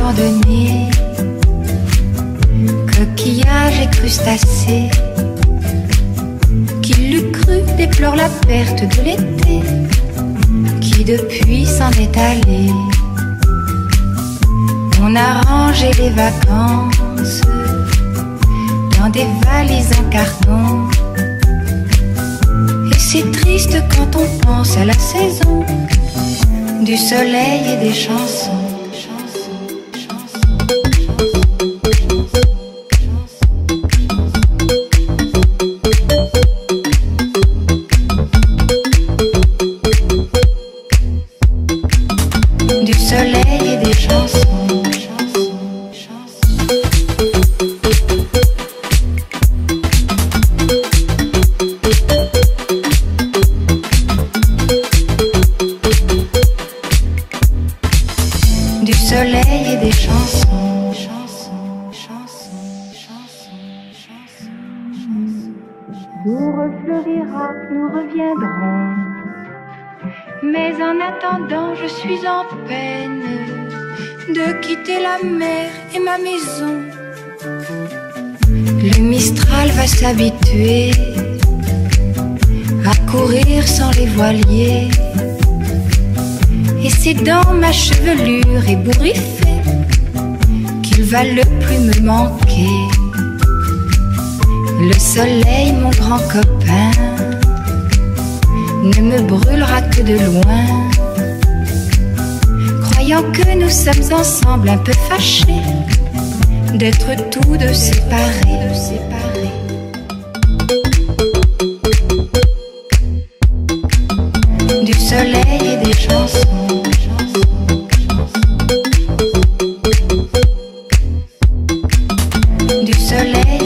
randonnée, coquillages et crustacés. Qui l'eût cru déplore la perte de l'été, qui depuis s'en est allé. On a rangé les vacances dans des valises en carton. Et c'est triste quand on pense à la saison du soleil et des chansons. Tout refleurira, nous reviendrons. Mais en attendant, je suis en peine de quitter la mer et ma maison. Le Mistral va s'habituer à courir sans les voiliers. Et c'est dans ma chevelure ébouriffée qu'il va le plus me manquer. Le soleil, mon grand copain, ne me brûlera que de loin. Croyant que nous sommes ensemble un peu fâchés d'être tous deux séparés. Du soleil et des chansons. Du soleil.